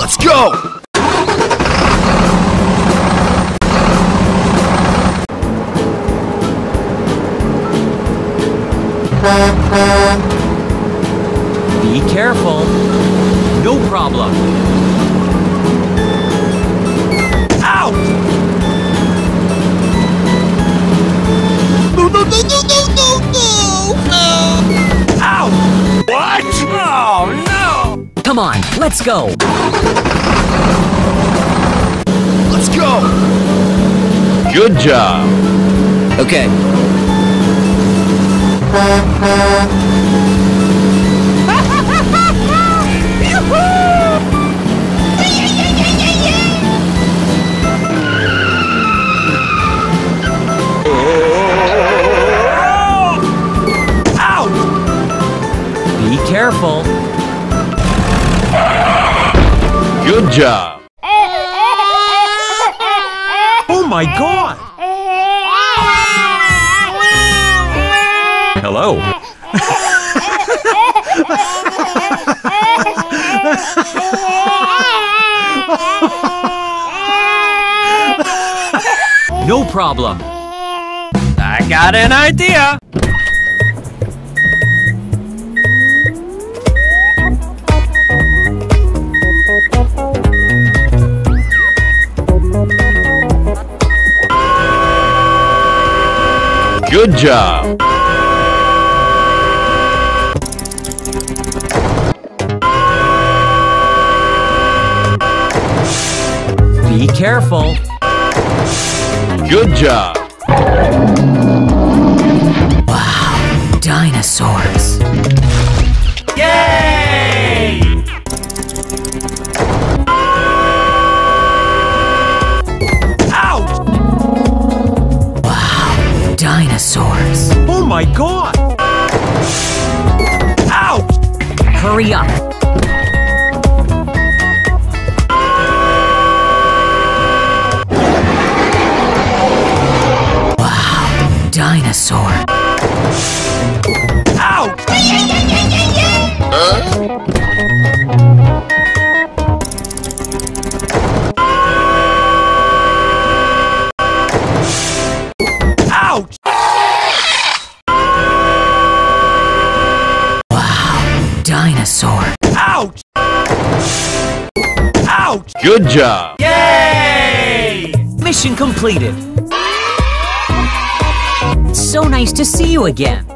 Let's go! Be careful. No problem. Out! No, no, no, no, no, no, no! no. Out! What? Oh, no! Come on, let's go. Let's go! Good job. Okay. Out! Be careful. Good job. Oh my god! Hello. No problem. I got an idea. Good job. Be careful. Good job. Wow, dinosaurs. Dinosaurs. Oh my god! Out! Hurry up. Wow, dinosaur. Out! Dinosaur. Ouch! Out! Good job. Yay! Mission completed. So nice to see you again.